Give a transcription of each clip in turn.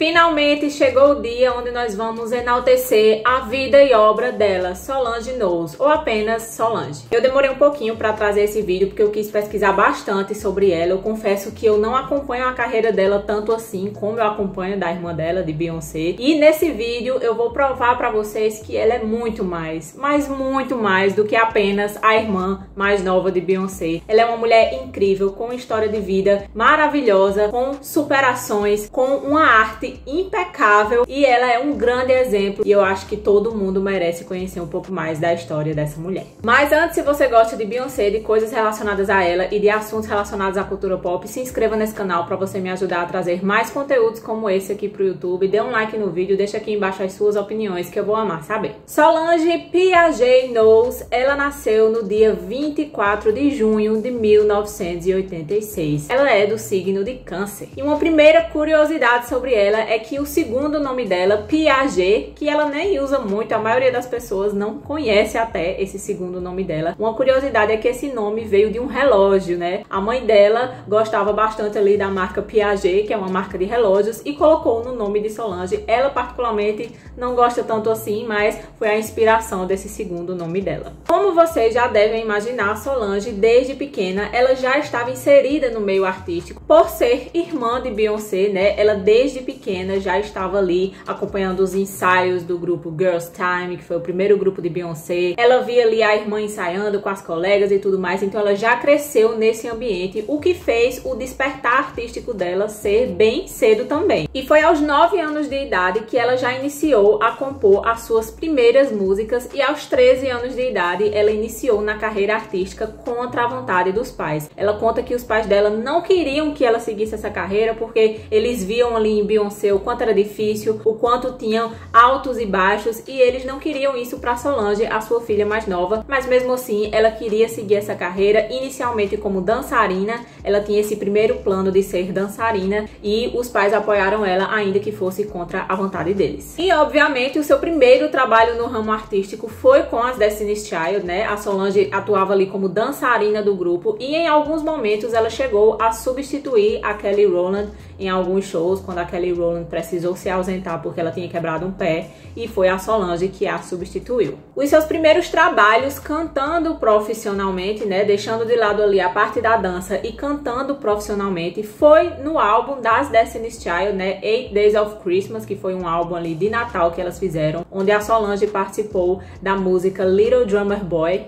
Finalmente chegou o dia onde nós vamos enaltecer a vida e obra dela, Solange Knowles, ou apenas Solange. Eu demorei um pouquinho para trazer esse vídeo porque eu quis pesquisar bastante sobre ela. Eu confesso que eu não acompanho a carreira dela tanto assim como eu acompanho da irmã dela, de Beyoncé. E nesse vídeo eu vou provar para vocês que ela é muito mais, mas muito mais do que apenas a irmã mais nova de Beyoncé. Ela é uma mulher incrível, com uma história de vida maravilhosa, com superações, com uma arte impecável e ela é um grande exemplo e eu acho que todo mundo merece conhecer um pouco mais da história dessa mulher. Mas antes, se você gosta de Beyoncé, de coisas relacionadas a ela e de assuntos relacionados à cultura pop, se inscreva nesse canal para você me ajudar a trazer mais conteúdos como esse aqui pro YouTube. Dê um like no vídeo, deixa aqui embaixo as suas opiniões que eu vou amar saber. Solange Piaget Knowles, ela nasceu no dia 24 de junho de 1986. Ela é do signo de câncer. E uma primeira curiosidade sobre ela é que o segundo nome dela, Piaget, que ela nem usa muito, a maioria das pessoas não conhece até esse segundo nome dela. Uma curiosidade é que esse nome veio de um relógio, né? A mãe dela gostava bastante ali da marca Piaget, que é uma marca de relógios, e colocou no nome de Solange. Ela particularmente não gosta tanto assim, mas foi a inspiração desse segundo nome dela. Como vocês já devem imaginar, Solange, desde pequena, ela já estava inserida no meio artístico por ser irmã de Beyoncé, né? Ela desde pequena pequena já estava ali acompanhando os ensaios do grupo Girls Time, que foi o primeiro grupo de Beyoncé. Ela via ali a irmã ensaiando com as colegas e tudo mais, então ela já cresceu nesse ambiente, o que fez o despertar artístico dela ser bem cedo também. E foi aos 9 anos de idade que ela já iniciou a compor as suas primeiras músicas e aos 13 anos de idade ela iniciou na carreira artística contra a vontade dos pais. Ela conta que os pais dela não queriam que ela seguisse essa carreira porque eles viam ali em Beyoncé o quanto era difícil, o quanto tinham altos e baixos e eles não queriam isso para Solange, a sua filha mais nova, mas mesmo assim ela queria seguir essa carreira inicialmente como dançarina. Ela tinha esse primeiro plano de ser dançarina e os pais apoiaram ela ainda que fosse contra a vontade deles. E obviamente o seu primeiro trabalho no ramo artístico foi com as Destiny's Child, né? A Solange atuava ali como dançarina do grupo e em alguns momentos ela chegou a substituir a Kelly Rowland em alguns shows quando a Kelly Rowland Precisou se ausentar porque ela tinha quebrado um pé e foi a Solange que a substituiu. Os seus primeiros trabalhos cantando profissionalmente, né, deixando de lado ali a parte da dança e cantando profissionalmente, foi no álbum das Destiny's Child, né, Eight Days of Christmas, que foi um álbum ali de Natal que elas fizeram, onde a Solange participou da música Little Drummer Boy.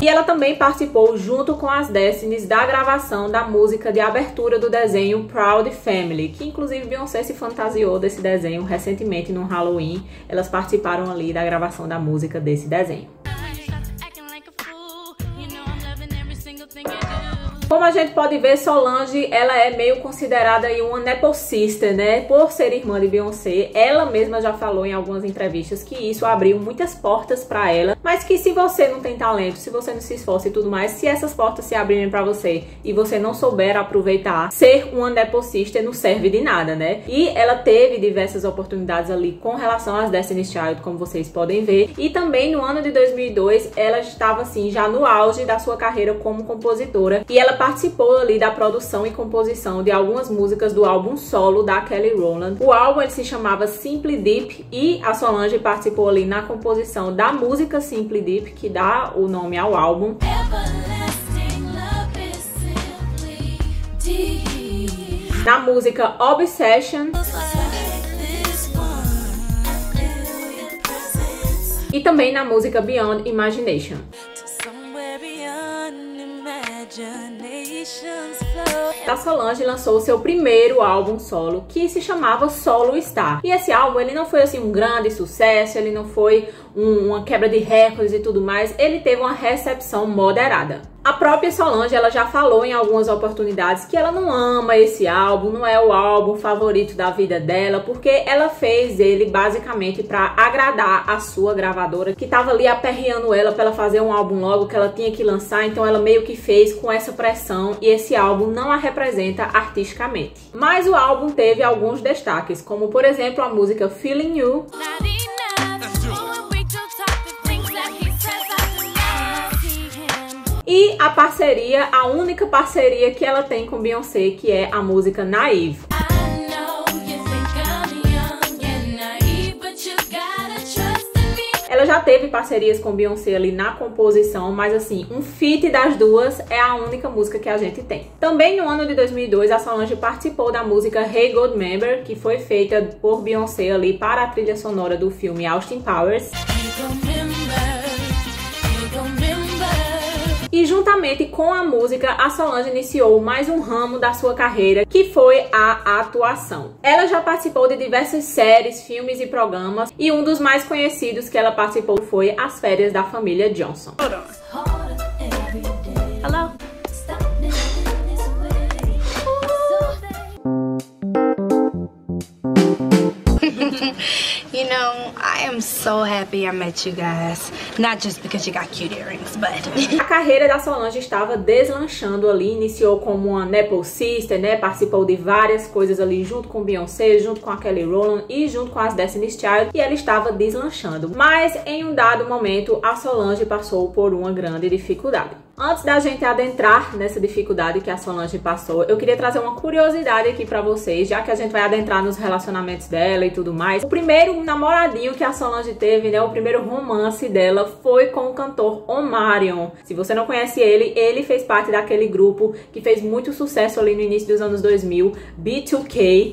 E ela também participou, junto com as Destinies, da gravação da música de abertura do desenho Proud Family, que inclusive Beyoncé se fantasiou desse desenho recentemente no Halloween. Elas participaram ali da gravação da música desse desenho. Como a gente pode ver, Solange, ela é meio considerada uma nepo sister, né? Por ser irmã de Beyoncé, ela mesma já falou em algumas entrevistas que isso abriu muitas portas para ela, mas que se você não tem talento, se você não se esforça e tudo mais, se essas portas se abrirem para você e você não souber aproveitar, ser uma nepo sister não serve de nada, né? E ela teve diversas oportunidades ali com relação às Destiny's Child, como vocês podem ver, e também no ano de 2002 ela estava assim já no auge da sua carreira como compositora e ela participou ali da produção e composição de algumas músicas do álbum solo da Kelly Rowland. O álbum ele se chamava Simply Deep e a Solange participou ali na composição da música Simply Deep, que dá o nome ao álbum. Na música Obsession. E também na música Beyond Imagination. A Solange lançou seu primeiro álbum solo, que se chamava Solo Star. E esse álbum, ele não foi assim um grande sucesso, ele não foi um, uma quebra de recordes e tudo mais, ele teve uma recepção moderada. A própria Solange, ela já falou em algumas oportunidades que ela não ama esse álbum, não é o álbum favorito da vida dela, porque ela fez ele basicamente para agradar a sua gravadora, que tava ali aperreando ela para ela fazer um álbum logo que ela tinha que lançar, então ela meio que fez com essa pressão e esse álbum não a representa artisticamente. Mas o álbum teve alguns destaques, como por exemplo a música Feeling You. E a parceria, a única parceria que ela tem com Beyoncé, que é a música Naive. Ela já teve parcerias com Beyoncé ali na composição, mas assim, um feat das duas é a única música que a gente tem. Também no ano de 2002, a Solange participou da música Hey Gold Member, que foi feita por Beyoncé ali para a trilha sonora do filme Austin Powers. E juntamente com a música, a Solange iniciou mais um ramo da sua carreira, que foi a atuação. Ela já participou de diversas séries, filmes e programas, e um dos mais conhecidos que ela participou foi As Férias da Família Johnson. you know, I am so happy I met you guys. Not just because you got cute earrings, but... a carreira da Solange estava deslanchando ali, iniciou como uma Nepal Sister, né? Participou de várias coisas ali junto com Beyoncé, junto com a Kelly Rowland e junto com as Destiny's Child, e ela estava deslanchando. Mas em um dado momento, a Solange passou por uma grande dificuldade. Antes da gente adentrar nessa dificuldade que a Solange passou, eu queria trazer uma curiosidade aqui para vocês, já que a gente vai adentrar nos relacionamentos dela e tudo mais. O primeiro namoradinho que a Solange teve, né, o primeiro romance dela foi com o cantor Omarion. Se você não conhece ele, ele fez parte daquele grupo que fez muito sucesso ali no início dos anos 2000, B2K.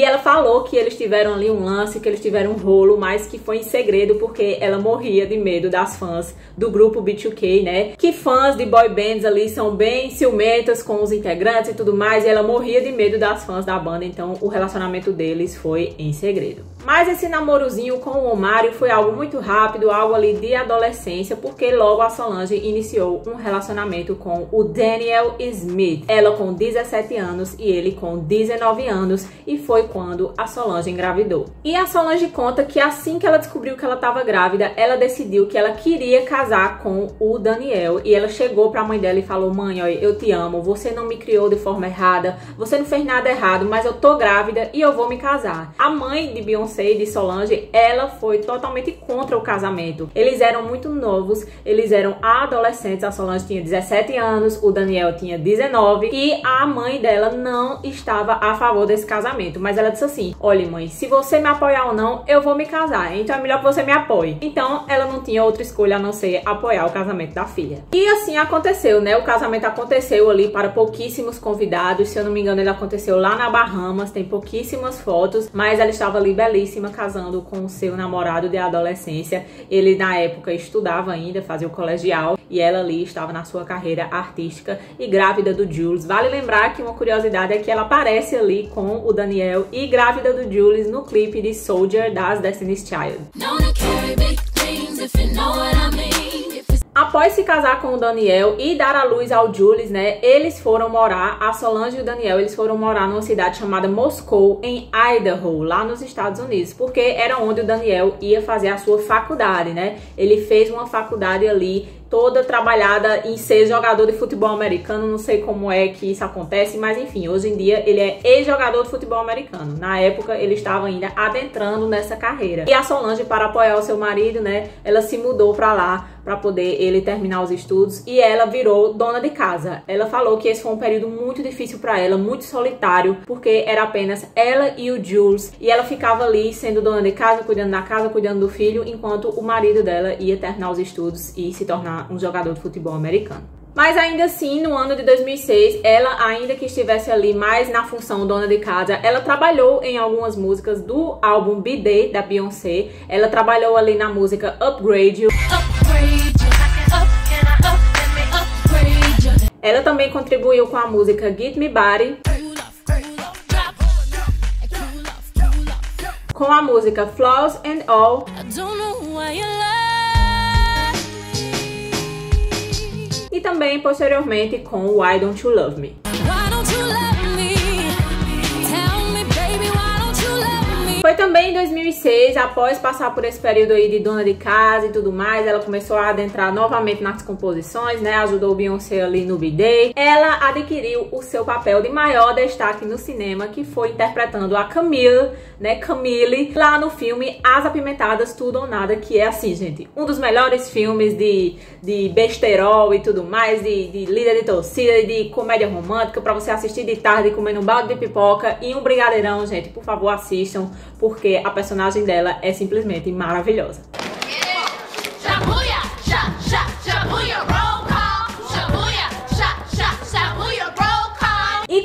E ela falou que eles tiveram ali um lance, que eles tiveram um rolo, mas que foi em segredo porque ela morria de medo das fãs do grupo B2K, né? Que fãs de boy bands ali são bem ciumentas com os integrantes e tudo mais, e ela morria de medo das fãs da banda, então o relacionamento deles foi em segredo. Mas esse namorozinho com o Omário foi algo muito rápido, algo ali de adolescência, porque logo a Solange iniciou um relacionamento com o Daniel Smith. Ela com 17 anos e ele com 19 anos, e foi quando a Solange engravidou. E a Solange conta que assim que ela descobriu que ela estava grávida, ela decidiu que ela queria casar com o Daniel, e ela chegou para a mãe dela e falou: "Mãe, olha, eu te amo, você não me criou de forma errada, você não fez nada errado, mas eu tô grávida e eu vou me casar". A mãe de Beyoncé e de Solange, ela foi totalmente contra o casamento. Eles eram muito novos, eles eram adolescentes. A Solange tinha 17 anos, o Daniel tinha 19 e a mãe dela não estava a favor desse casamento. Mas ela disse assim: Olha, mãe, se você me apoiar ou não, eu vou me casar. Então é melhor que você me apoie. Então ela não tinha outra escolha a não ser apoiar o casamento da filha. E assim aconteceu, né? O casamento aconteceu ali para pouquíssimos convidados. Se eu não me engano, ele aconteceu lá na Bahamas. Tem pouquíssimas fotos, mas ela estava ali belíssima casando com o seu namorado de adolescência. Ele na época estudava ainda, fazia o colegial e ela ali estava na sua carreira artística e grávida do Jules. Vale lembrar que uma curiosidade é que ela aparece ali com o Daniel e grávida do Jules no clipe de Soldier das Destiny's Child. Após se casar com o Daniel e dar a luz ao Jules, né, eles foram morar, a Solange e o Daniel, eles foram morar numa cidade chamada Moscou, em Idaho, lá nos Estados Unidos, porque era onde o Daniel ia fazer a sua faculdade, né? Ele fez uma faculdade ali toda trabalhada em ser jogador de futebol americano. Não sei como é que isso acontece, mas enfim, hoje em dia ele é ex-jogador de futebol americano. Na época ele estava ainda adentrando nessa carreira. E a Solange, para apoiar o seu marido, né, ela se mudou para lá para poder ele terminar os estudos e ela virou dona de casa. Ela falou que esse foi um período muito difícil para ela, muito solitário, porque era apenas ela e o Jules e ela ficava ali sendo dona de casa, cuidando da casa, cuidando do filho, enquanto o marido dela ia terminar os estudos e se tornar um jogador de futebol americano. Mas ainda assim, no ano de 2006, ela, ainda que estivesse ali mais na função dona de casa, ela trabalhou em algumas músicas do álbum B-Day da Beyoncé. Ela trabalhou ali na música Upgrade. Ela também contribuiu com a música Get Me Body. Com a música Flaws and All. E também posteriormente com Why Don't You Love Me. Também em 2006, após passar por esse período aí de dona de casa e tudo mais, ela começou a adentrar novamente nas composições, né? Ajudou Beyoncé ali no B-Day. Ela adquiriu o seu papel de maior destaque no cinema, que foi interpretando a Camille, né? Camille, lá no filme As Apimentadas Tudo ou Nada, que é assim, gente, um dos melhores filmes de, de besterol e tudo mais, de, de líder de torcida, de comédia romântica, para você assistir de tarde comendo um balde de pipoca e um brigadeirão, gente. Por favor, assistam, porque a personagem dela é simplesmente maravilhosa.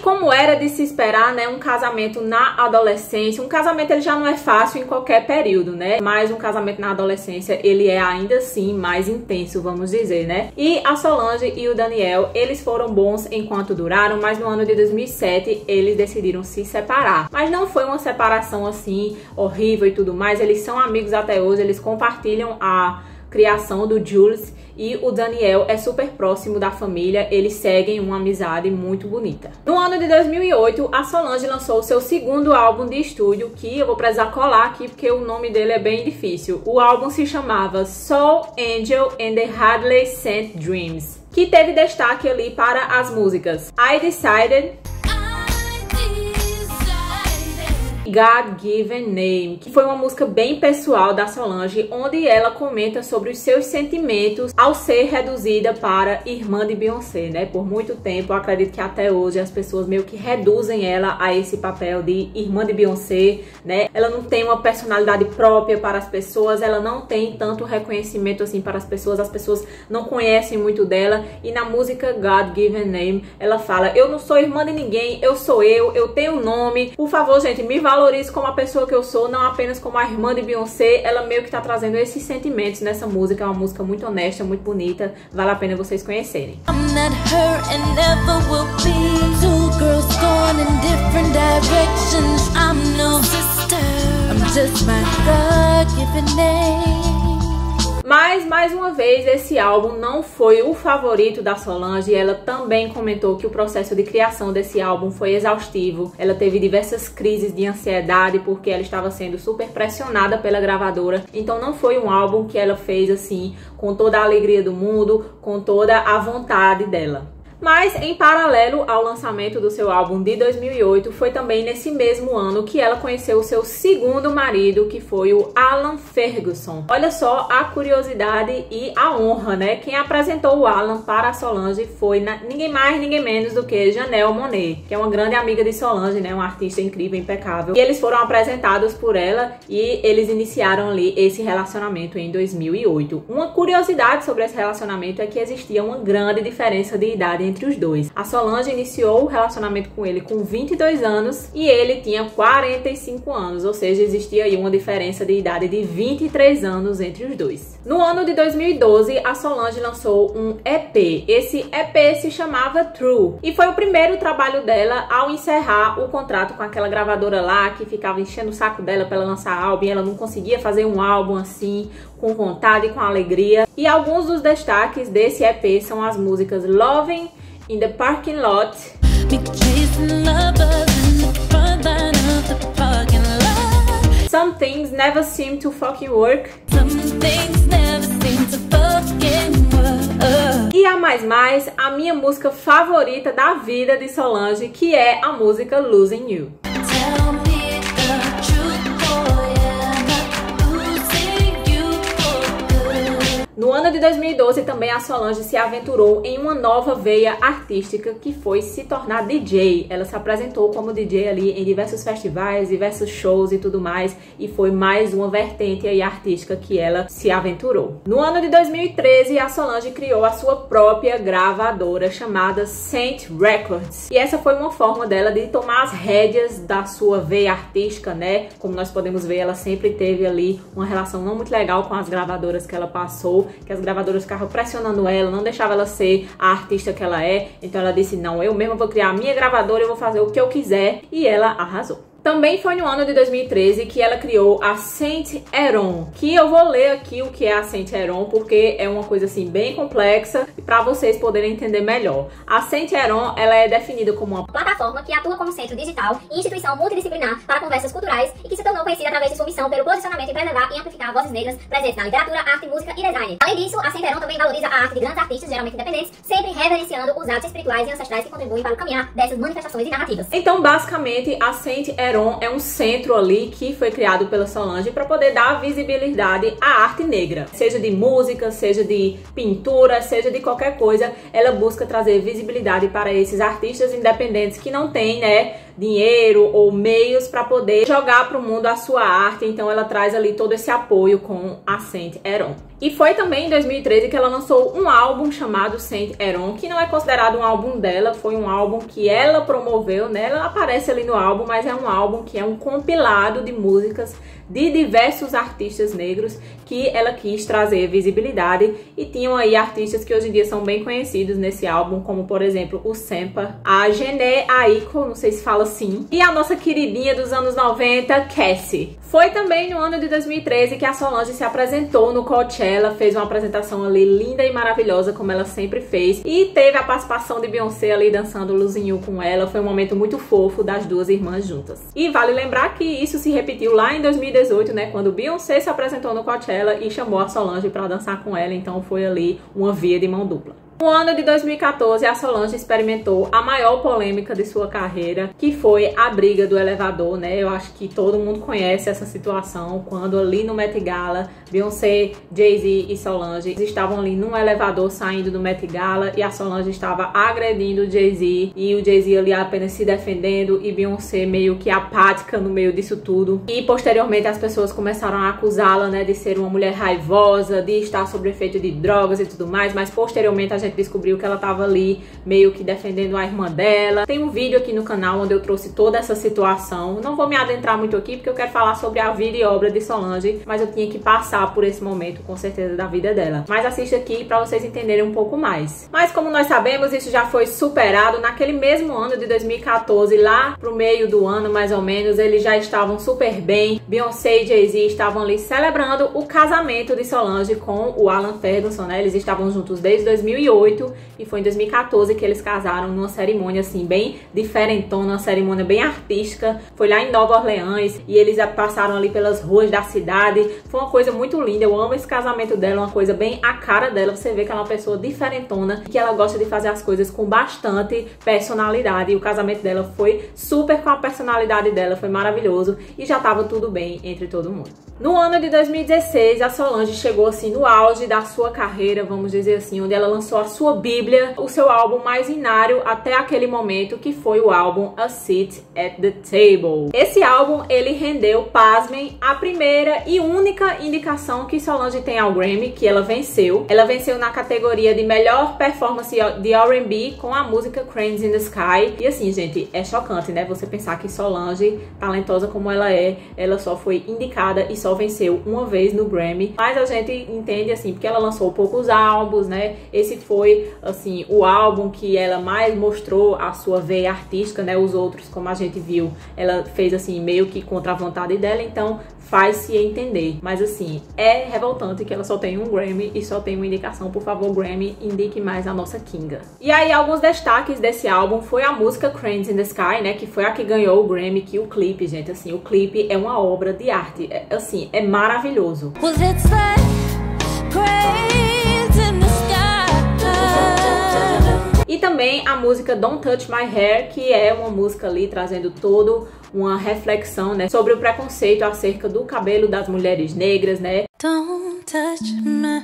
Como era de se esperar, né, um casamento na adolescência, um casamento ele já não é fácil em qualquer período, né? Mas um casamento na adolescência, ele é ainda assim mais intenso, vamos dizer, né? E a Solange e o Daniel, eles foram bons enquanto duraram, mas no ano de 2007 eles decidiram se separar. Mas não foi uma separação assim horrível e tudo mais, eles são amigos até hoje, eles compartilham a criação do Jules e o Daniel é super próximo da família, eles seguem uma amizade muito bonita. No ano de 2008, a Solange lançou seu segundo álbum de estúdio, que eu vou precisar colar aqui porque o nome dele é bem difícil. O álbum se chamava Soul Angel and the Hardly Sent Dreams, que teve destaque ali para as músicas I Decided God Given Name, que foi uma música bem pessoal da Solange, onde ela comenta sobre os seus sentimentos ao ser reduzida para irmã de Beyoncé, né? Por muito tempo, acredito que até hoje as pessoas meio que reduzem ela a esse papel de irmã de Beyoncé, né? Ela não tem uma personalidade própria para as pessoas, ela não tem tanto reconhecimento assim para as pessoas, as pessoas não conhecem muito dela. E na música God Given Name, ela fala: Eu não sou irmã de ninguém, eu sou eu, eu tenho nome. Por favor, gente, me valorize valorizo como a pessoa que eu sou, não apenas como a irmã de Beyoncé. Ela meio que tá trazendo esses sentimentos nessa música. É uma música muito honesta, muito bonita. Vale a pena vocês conhecerem. I'm just my God-given name. Mas, mais uma vez, esse álbum não foi o favorito da Solange. Ela também comentou que o processo de criação desse álbum foi exaustivo. Ela teve diversas crises de ansiedade porque ela estava sendo super pressionada pela gravadora. Então, não foi um álbum que ela fez assim, com toda a alegria do mundo, com toda a vontade dela. Mas, em paralelo ao lançamento do seu álbum de 2008, foi também nesse mesmo ano que ela conheceu o seu segundo marido, que foi o Alan Ferguson. Olha só a curiosidade e a honra, né? Quem apresentou o Alan para Solange foi na, ninguém mais, ninguém menos do que Janelle Monet, que é uma grande amiga de Solange, né? Uma artista incrível, impecável. E eles foram apresentados por ela e eles iniciaram ali esse relacionamento em 2008. Uma curiosidade sobre esse relacionamento é que existia uma grande diferença de idade entre os dois. A Solange iniciou o relacionamento com ele com 22 anos e ele tinha 45 anos, ou seja, existia aí uma diferença de idade de 23 anos entre os dois. No ano de 2012, a Solange lançou um EP. Esse EP se chamava True e foi o primeiro trabalho dela ao encerrar o contrato com aquela gravadora lá que ficava enchendo o saco dela para ela lançar álbum e ela não conseguia fazer um álbum assim com vontade e com alegria. E alguns dos destaques desse EP são as músicas Loving in the Parking Lot. Some things never seem to fucking work. E a mais mais, a minha música favorita da vida de Solange, que é a música Losing You. No ano de 2012, também a Solange se aventurou em uma nova veia artística que foi se tornar DJ. Ela se apresentou como DJ ali em diversos festivais, diversos shows e tudo mais, e foi mais uma vertente aí artística que ela se aventurou. No ano de 2013, a Solange criou a sua própria gravadora chamada Saint Records. E essa foi uma forma dela de tomar as rédeas da sua veia artística, né? Como nós podemos ver, ela sempre teve ali uma relação não muito legal com as gravadoras que ela passou que as gravadoras ficavam pressionando ela, não deixava ela ser a artista que ela é. Então ela disse: Não, eu mesma vou criar a minha gravadora, eu vou fazer o que eu quiser. E ela arrasou. Também foi no ano de 2013 que ela criou a Saint Heron, que eu vou ler aqui o que é a Saint Heron, porque é uma coisa assim bem complexa para vocês poderem entender melhor. A Saint Heron, ela é definida como uma plataforma que atua como centro digital e instituição multidisciplinar para conversas culturais e que se tornou conhecida através de sua missão pelo posicionamento em preservar e amplificar vozes negras presentes na literatura, arte, música e design. Além disso, a Saint Heron também valoriza a arte de grandes artistas, geralmente independentes, sempre reverenciando os atos espirituais e ancestrais que contribuem para o caminhar dessas manifestações e narrativas. Então, basicamente, a Saint Heron é um centro ali que foi criado pela Solange para poder dar visibilidade à arte negra, seja de música, seja de pintura, seja de qualquer coisa, ela busca trazer visibilidade para esses artistas independentes que não têm, né, dinheiro ou meios para poder jogar para o mundo a sua arte. Então ela traz ali todo esse apoio com a Saint Heron. E foi também em 2013 que ela lançou um álbum chamado Saint Heron, que não é considerado um álbum dela, foi um álbum que ela promoveu, né? Ela aparece ali no álbum, mas é um álbum que é um compilado de músicas de diversos artistas negros que ela quis trazer visibilidade e tinham aí artistas que hoje em dia são bem conhecidos nesse álbum, como por exemplo o Sempa, a Gené Aiko, não sei se fala assim, e a nossa queridinha dos anos 90, Cassie. Foi também no ano de 2013 que a Solange se apresentou no Coachella, fez uma apresentação ali linda e maravilhosa, como ela sempre fez, e teve a participação de Beyoncé ali dançando Luzinho com ela. Foi um momento muito fofo das duas irmãs juntas. E vale lembrar que isso se repetiu lá em 2018, né, quando Beyoncé se apresentou no Coachella e chamou a Solange para dançar com ela, então foi ali uma via de mão dupla. No ano de 2014, a Solange experimentou a maior polêmica de sua carreira, que foi a briga do elevador, né? Eu acho que todo mundo conhece essa situação, quando ali no Met Gala, Beyoncé, Jay-Z e Solange estavam ali num elevador saindo do Met Gala e a Solange estava agredindo Jay-Z e o Jay-Z ali apenas se defendendo e Beyoncé meio que apática no meio disso tudo. E posteriormente as pessoas começaram a acusá-la, né, de ser uma mulher raivosa, de estar sob efeito de drogas e tudo mais, mas posteriormente a gente descobriu que ela tava ali meio que defendendo a irmã dela. Tem um vídeo aqui no canal onde eu trouxe toda essa situação. Não vou me adentrar muito aqui porque eu quero falar sobre a vida e obra de Solange, mas eu tinha que passar por esse momento com certeza da vida dela. Mas assista aqui para vocês entenderem um pouco mais. Mas como nós sabemos, isso já foi superado naquele mesmo ano de 2014, lá pro meio do ano mais ou menos, eles já estavam super bem. Beyoncé e Jay-Z estavam ali celebrando o casamento de Solange com o Alan Ferguson, né? Eles estavam juntos desde 2008 2008 e foi em 2014 que eles casaram numa cerimônia assim bem diferentona, uma cerimônia bem artística. Foi lá em Nova Orleans e eles passaram ali pelas ruas da cidade. Foi uma coisa muito linda. Eu amo esse casamento dela, uma coisa bem a cara dela. Você vê que ela é uma pessoa diferentona e que ela gosta de fazer as coisas com bastante personalidade. E o casamento dela foi super com a personalidade dela, foi maravilhoso e já tava tudo bem entre todo mundo. No ano de 2016, a Solange chegou assim no auge da sua carreira, vamos dizer assim, onde ela lançou a sua Bíblia, o seu álbum mais inário até aquele momento, que foi o álbum A Seat at the Table. Esse álbum, ele rendeu, pasmem, a primeira e única indicação que Solange tem ao Grammy, que ela venceu. Ela venceu na categoria de melhor performance de R&B com a música Cranes in the Sky. E assim, gente, é chocante, né? Você pensar que Solange, talentosa como ela é, ela só foi indicada e só venceu uma vez no Grammy. Mas a gente entende assim, porque ela lançou poucos álbuns, né? Esse foi assim o álbum que ela mais mostrou a sua veia artística, né? Os outros, como a gente viu, ela fez assim meio que contra a vontade dela, então faz-se entender. Mas assim, é revoltante que ela só tem um Grammy e só tem uma indicação. Por favor, Grammy, indique mais a nossa Kinga. E aí, alguns destaques desse álbum foi a música Cranes in the Sky, né? Que foi a que ganhou o Grammy, que o clipe, gente, assim, o clipe é uma obra de arte. É, assim, é maravilhoso. Was e também a música Don't Touch My Hair, que é uma música ali trazendo todo uma reflexão, né, sobre o preconceito acerca do cabelo das mulheres negras, né? Don't touch my.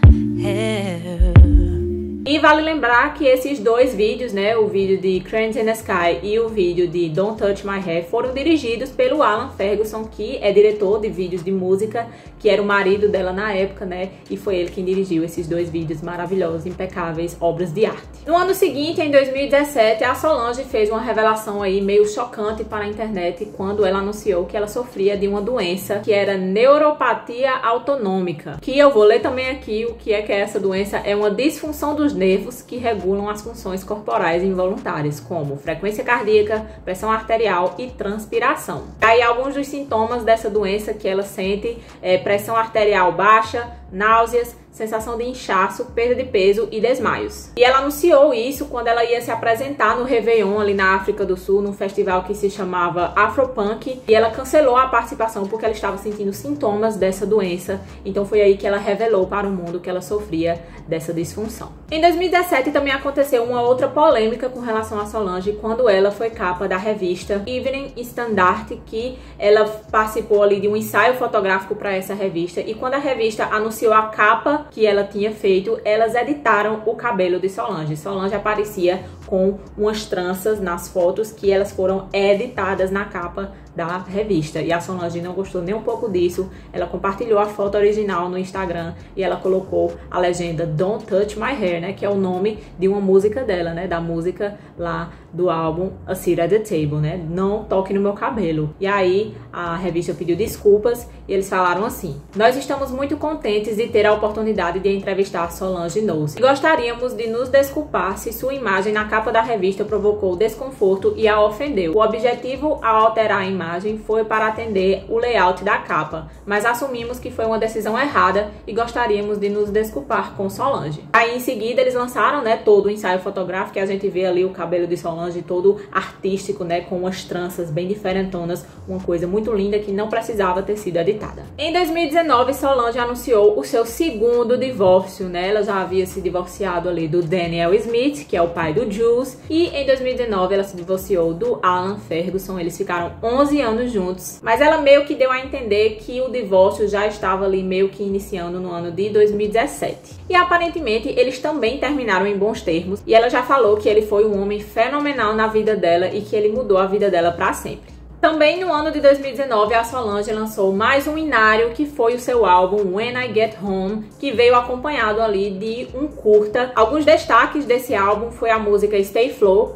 E vale lembrar que esses dois vídeos, né, o vídeo de Cranes in the Sky e o vídeo de Don't Touch My Hair, foram dirigidos pelo Alan Ferguson, que é diretor de vídeos de música, que era o marido dela na época, né, e foi ele quem dirigiu esses dois vídeos maravilhosos, impecáveis, obras de arte. No ano seguinte, em 2017, a Solange fez uma revelação aí meio chocante para a internet quando ela anunciou que ela sofria de uma doença que era neuropatia autonômica, que eu vou ler também aqui o que é que é essa doença, é uma disfunção dos nervos que regulam as funções corporais involuntárias, como frequência cardíaca, pressão arterial e transpiração. Aí alguns dos sintomas dessa doença que ela sente é pressão arterial baixa, náuseas, sensação de inchaço, perda de peso e desmaios. E ela anunciou isso quando ela ia se apresentar no Réveillon ali na África do Sul, num festival que se chamava Afropunk, e ela cancelou a participação porque ela estava sentindo sintomas dessa doença. Então foi aí que ela revelou para o mundo que ela sofria dessa disfunção. Em 2017 também aconteceu uma outra polêmica com relação a Solange quando ela foi capa da revista Evening Standard, que ela participou ali de um ensaio fotográfico para essa revista e quando a revista anunciou a capa que ela tinha feito, elas editaram o cabelo de Solange. Solange aparecia com umas tranças nas fotos que elas foram editadas na capa da revista. E a Solange não gostou nem um pouco disso. Ela compartilhou a foto original no Instagram e ela colocou a legenda Don't Touch My Hair, né, que é o nome de uma música dela, né, da música lá do álbum A Seat at the Table, né? Não toque no meu cabelo. E aí a revista pediu desculpas e eles falaram assim: "Nós estamos muito contentes de ter a oportunidade de entrevistar Solange Knowles. E gostaríamos de nos desculpar se sua imagem na capa da revista provocou desconforto e a ofendeu. O objetivo ao alterar a imagem imagem foi para atender o layout da capa, mas assumimos que foi uma decisão errada e gostaríamos de nos desculpar com Solange. Aí em seguida eles lançaram, né, todo o ensaio fotográfico que a gente vê ali o cabelo de Solange todo artístico, né, com umas tranças bem diferentonas, uma coisa muito linda que não precisava ter sido editada. Em 2019, Solange anunciou o seu segundo divórcio, né? Ela já havia se divorciado ali do Daniel Smith, que é o pai do Jules, e em 2019 ela se divorciou do Alan Ferguson. Eles ficaram 11 11 anos juntos, mas ela meio que deu a entender que o divórcio já estava ali meio que iniciando no ano de 2017. E aparentemente eles também terminaram em bons termos, e ela já falou que ele foi um homem fenomenal na vida dela e que ele mudou a vida dela para sempre. Também no ano de 2019, a Solange lançou mais um inário, que foi o seu álbum When I Get Home, que veio acompanhado ali de um curta. Alguns destaques desse álbum foi a música Stay Flow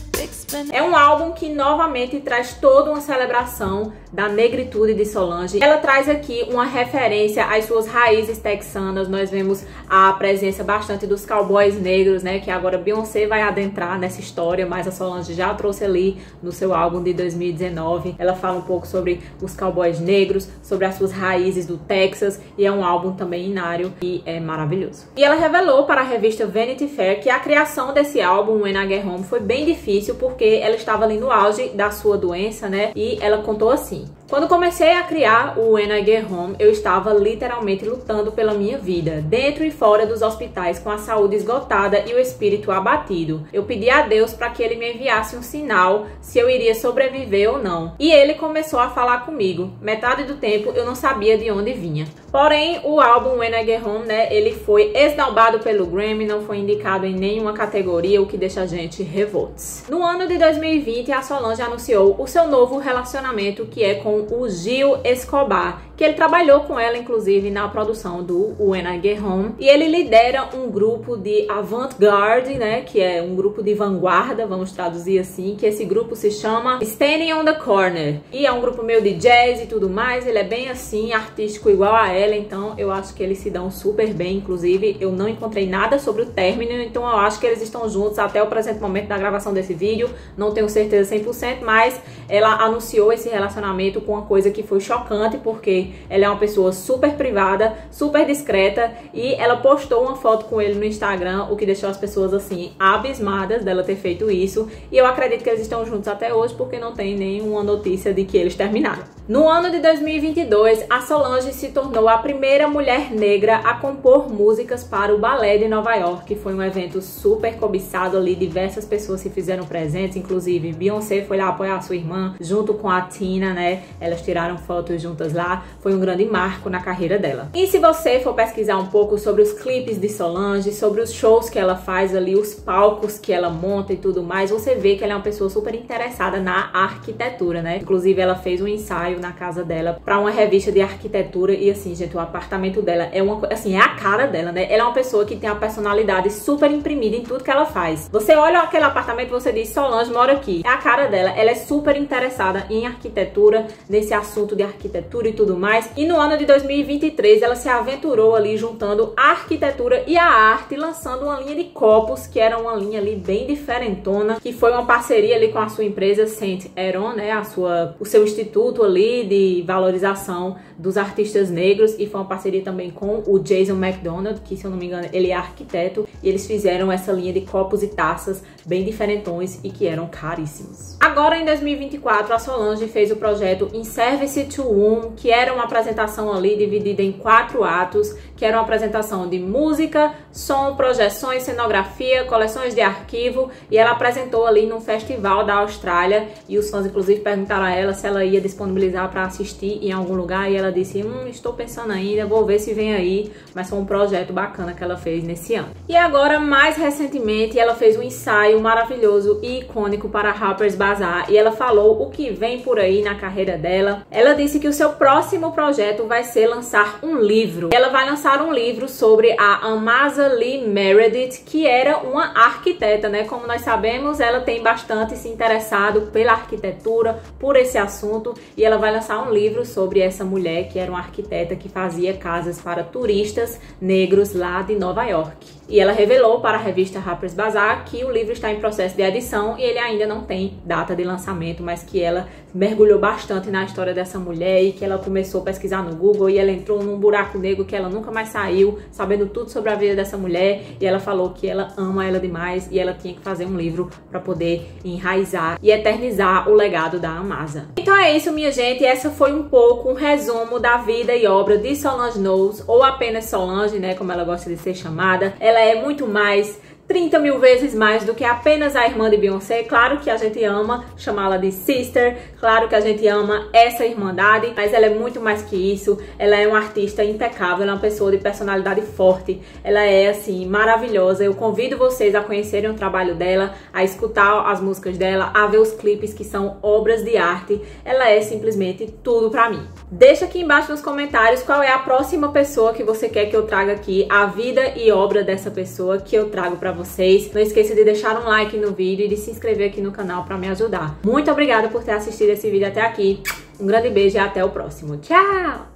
É um álbum que novamente traz toda uma celebração da negritude de Solange. Ela traz aqui uma referência às suas raízes texanas. Nós vemos a presença bastante dos cowboys negros, né? Que agora Beyoncé vai adentrar nessa história, mas a Solange já trouxe ali no seu álbum de 2019. Ela fala um pouco sobre os cowboys negros, sobre as suas raízes do Texas e é um álbum também inário e é maravilhoso. E ela revelou para a revista Vanity Fair que a criação desse álbum, When I Get Home, foi bem difícil porque ela estava ali no auge da sua doença, né? E ela contou assim: quando comecei a criar o When I Get Home, eu estava literalmente lutando pela minha vida, dentro e fora dos hospitais com a saúde esgotada e o espírito abatido. Eu pedi a Deus para que ele me enviasse um sinal se eu iria sobreviver ou não. E ele começou a falar comigo. Metade do tempo eu não sabia de onde vinha. Porém, o álbum When I Get Home, né, ele foi esnobado pelo Grammy, não foi indicado em nenhuma categoria, o que deixa a gente revoltos. No ano de 2020, a Solange anunciou o seu novo relacionamento, que é com o Gil Escobar, que ele trabalhou com ela, inclusive, na produção do When I Get Home. E ele lidera um grupo de avant-garde, né? Que é um grupo de vanguarda, vamos traduzir assim, que esse grupo se chama Standing on the Corner. E é um grupo meio de jazz e tudo mais. Ele é bem assim, artístico igual a ela, então eu acho que eles se dão super bem. Inclusive, eu não encontrei nada sobre o término, então eu acho que eles estão juntos até o presente momento da gravação desse vídeo. Não tenho certeza 100%, mas ela anunciou esse relacionamento com uma coisa que foi chocante, porque ela é uma pessoa super privada, super discreta e ela postou uma foto com ele no Instagram, o que deixou as pessoas assim abismadas dela ter feito isso. E eu acredito que eles estão juntos até hoje porque não tem nenhuma notícia de que eles terminaram. No ano de 2022, a Solange se tornou a primeira mulher negra a compor músicas para o Balé de Nova York, que foi um evento super cobiçado ali, diversas pessoas se fizeram presentes, inclusive Beyoncé foi lá apoiar a sua irmã junto com a Tina, né? Elas tiraram fotos juntas lá foi um grande marco na carreira dela. E se você for pesquisar um pouco sobre os clipes de Solange, sobre os shows que ela faz ali, os palcos que ela monta e tudo mais, você vê que ela é uma pessoa super interessada na arquitetura, né? Inclusive, ela fez um ensaio na casa dela para uma revista de arquitetura e assim, gente, o apartamento dela é uma assim, é a cara dela, né? Ela é uma pessoa que tem a personalidade super imprimida em tudo que ela faz. Você olha aquele apartamento e você diz, Solange mora aqui. É a cara dela. Ela é super interessada em arquitetura, nesse assunto de arquitetura e tudo mais. E no ano de 2023, ela se aventurou ali juntando a arquitetura e a arte, lançando uma linha de copos, que era uma linha ali bem diferentona, que foi uma parceria ali com a sua empresa Saint Eron, né? A sua, o seu instituto ali de valorização dos artistas negros e foi uma parceria também com o Jason McDonald, que se eu não me engano, ele é arquiteto, e eles fizeram essa linha de copos e taças bem diferentões e que eram caríssimos. Agora em 2024, a Solange fez o projeto In Service to Whom, que era uma apresentação ali dividida em quatro atos, que era uma apresentação de música, som, projeções, cenografia, coleções de arquivo, e ela apresentou ali num festival da Austrália, e os fãs inclusive perguntaram a ela se ela ia disponibilizar para assistir em algum lugar, e ela disse: "Hum, estou pensando ainda, vou ver se vem aí", mas foi um projeto bacana que ela fez nesse ano. E agora, mais recentemente, ela fez um ensaio maravilhoso e icônico para Harper's Bazaar, e ela falou o que vem por aí na carreira dela. Ela disse que o seu próximo projeto vai ser lançar um livro. Ela vai lançar um livro sobre a Amasa Lee Meredith, que era uma arquiteta, né? Como nós sabemos, ela tem bastante se interessado pela arquitetura, por esse assunto, e ela vai lançar um livro sobre essa mulher que era uma arquiteta que fazia casas para turistas negros lá de Nova York. E ela revelou para a revista Harper's Bazaar que o livro está em processo de edição e ele ainda não tem data de lançamento, mas que ela mergulhou bastante na história dessa mulher e que ela começou a pesquisar no Google e ela entrou num buraco negro que ela nunca mais saiu, sabendo tudo sobre a vida dessa mulher e ela falou que ela ama ela demais e ela tinha que fazer um livro para poder enraizar e eternizar o legado da Amasa. Então é isso, minha gente, essa foi um pouco um resumo da vida e obra de Solange Knowles, ou apenas Solange, né, como ela gosta de ser chamada. Ela é muito mais 30 mil vezes mais do que apenas a irmã de Beyoncé. Claro que a gente ama chamá-la de sister, claro que a gente ama essa irmandade, mas ela é muito mais que isso. Ela é uma artista impecável, ela é uma pessoa de personalidade forte, ela é assim maravilhosa. Eu convido vocês a conhecerem o trabalho dela, a escutar as músicas dela, a ver os clipes que são obras de arte. Ela é simplesmente tudo para mim. Deixa aqui embaixo nos comentários qual é a próxima pessoa que você quer que eu traga aqui, a vida e obra dessa pessoa que eu trago para você vocês. Não esqueça de deixar um like no vídeo e de se inscrever aqui no canal para me ajudar. Muito obrigada por ter assistido esse vídeo até aqui. Um grande beijo e até o próximo. Tchau!